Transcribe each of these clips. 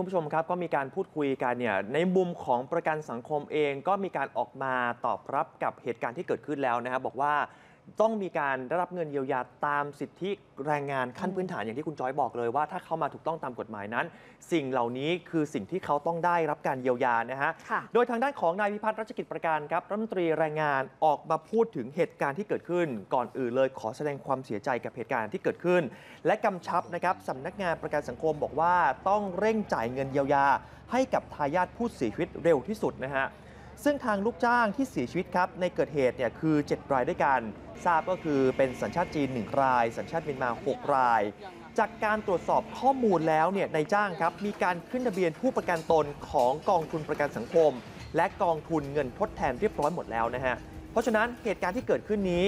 คุณผู้ชมครับก็มีการพูดคุยกันเนี่ยในมุมของประกันสังคมเองก็มีการออกมาตอบรับกับเหตุการณ์ที่เกิดขึ้นแล้วนะครับบอกว่า ต้องมีการได้รับเงินเยียวยาตามสิทธิแรงงานขั้นพื้นฐานอย่างที่คุณจอยบอกเลยว่าถ้าเข้ามาถูกต้องตามกฎหมายนั้น สิ่งเหล่านี้คือสิ่งที่เขาต้องได้รับการเยียวยานะฮะค่ะโดยทางด้านของนายพิพัฒน์รัชกิจประการครับรัฐมนตรีแรงงานออกมาพูดถึงเหตุการณ์ที่เกิดขึ้น ก่อนอื่นเลยขอแสดงความเสียใจกับเหตุการณ์ที่เกิดขึ้น และกำชับนะครับสำนักงานประกันสังคมบอกว่าต้องเร่งจ่ายเงินเยียวยา ให้กับทายาทผู้เสียชีวิตเร็วที่สุดนะฮะ ซึ่งทางลูกจ้างที่เสียชีวิตครับในเกิดเหตุเนี่ยคือ 7 รายด้วยกัน ทราบก็คือเป็นสัญชาติจีน 1 ราย สัญชาติเมียนมา 6 ราย จากการตรวจสอบข้อมูลแล้วเนี่ยในจ้างครับมีการขึ้นทะเบียนผู้ประกันตนของกองทุนประกันสังคม และกองทุนเงินทดแทนเรียบร้อยหมดแล้วนะฮะเพราะฉะนั้นเหตุการณ์ที่เกิดขึ้นนี้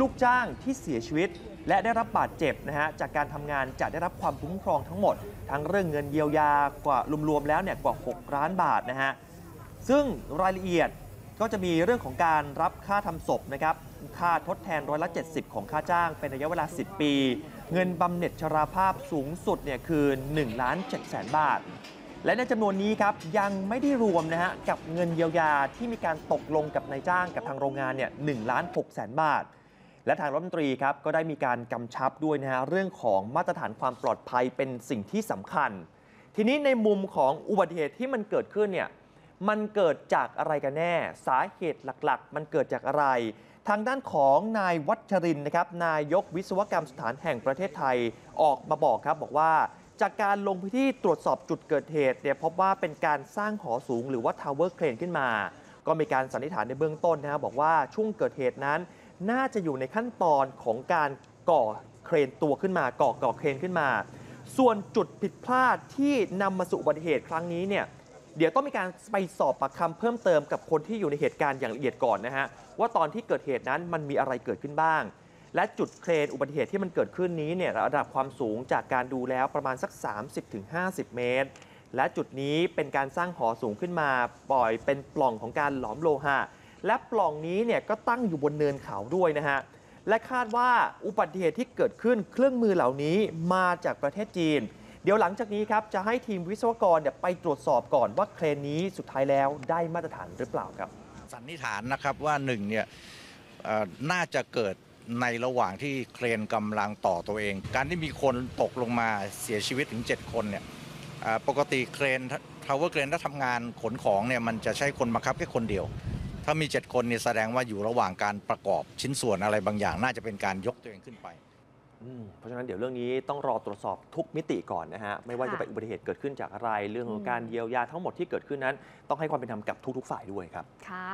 ลูกจ้างที่เสียชีวิต และได้รับบาดเจ็บนะฮะจากการทำงานจะได้รับความคุ้มครองทั้งหมด ทั้งเรื่องเงินเยียวยากว่ารวมๆแล้วเนี่ยกว่า 6 ล้านบาทนะฮะ ซึ่งรายละเอียดก็จะมีเรื่องของการรับค่าทำศพนะครับ ค่าทดแทนร้อยละ 70 ของค่าจ้าง เป็นระยะเวลา 10 ปี เงินบำเหน็จชราภาพสูงสุดเนี่ยคือ1ล้าน7แสนบาท และในจำนวนนี้ครับยังไม่ได้รวมนะฮะกับเงินเยียวยาที่มีการตกลงกับนายจ้างกับทางโรงงานเนี่ย1ล้าน6แสนบาท และทางรัฐมนตรีครับก็ได้มีการกำชับด้วยนะฮะเรื่องของมาตรฐานความปลอดภัยเป็นสิ่งที่สำคัญ ทีนี้ในมุมของอุบัติเหตุที่มันเกิดขึ้นเนี่ย มันเกิดจากอะไรกันแน่ สาเหตุหลักๆ มันเกิดจากอะไร ทางด้านของนายวัชรินทร์นะครับนายกวิศวกรรมสถานแห่งประเทศไทยออกมาบอกครับบอกว่าจากการลงพื้นที่ตรวจสอบจุดเกิดเหตุเนี่ยพบว่าเป็นการสร้างหอสูงหรือว่า tower crane ขึ้นมา ก็มีการสันนิษฐานในเบื้องต้นนะครับบอกว่าช่วงเกิดเหตุนั้น น่าจะอยู่ในขั้นตอนของการก่อเครนตัวขึ้นมาก่อก่อเครนขึ้นมา ส่วนจุดผิดพลาดที่นำมาสู่อุบัติเหตุครั้งนี้เนี่ย เดี๋ยวต้องมีการไปสอบปากคำเพิ่มเติมกับคนที่อยู่ในเหตุการณ์อย่างละเอียดก่อนนะฮะว่าตอนที่เกิดเหตุนั้นมันมีอะไรเกิดขึ้นบ้าง และจุดเครนอุบัติเหตุที่มันเกิดขึ้นนี้เนี่ยระดับความสูงจากการดูแล้วประมาณสัก 30-50 เมตร และจุดนี้เป็นการสร้างหอสูงขึ้นมา ปล่อยเป็นปล่องของการหลอมโลหะ และปล่องนี้เนี่ยก็ตั้งอยู่บนเนินเขาด้วยนะฮะและคาดว่าอุบัติเหตุที่เกิดขึ้นเครื่องมือเหล่านี้มาจากประเทศจีน เดี๋ยวหลังจากนี้ครับจะให้ทีมวิศวกรเนี่ยไปตรวจสอบก่อนว่าเครนนี้สุดท้ายแล้วได้มาตรฐานหรือเปล่าครับ สันนิษฐานนะครับว่าหนึ่งเนี่ยน่าจะเกิดในระหว่างที่เครนกำลังต่อตัวเอง การที่มีคนตกลงมาเสียชีวิตถึง 7 คนเนี่ยปกติเครนทาวเวอร์เครนถ้าทำงานขนของเนี่ยมันจะใช้คนบังคับแค่คนเดียว ถ้ามี 7 คนเนี่ยแสดงว่าอยู่ระหว่างการประกอบชิ้นส่วนอะไรบางอย่าง น่าจะเป็นการยกตัวเองขึ้นไป อืมเพราะฉะนั้นเดี๋ยวเรื่องนี้ต้องรอตรวจสอบทุกมิติก่อนนะฮะ ไม่ว่าค่ะจะเป็นอุบัติเหตุเกิดขึ้นจากอะไร เรื่องของอืมการเยียวยาทั้งหมดที่เกิดขึ้นนั้น ต้องให้ความเป็นธรรมกับทุกๆ ฝ่ายด้วยครับค่ะ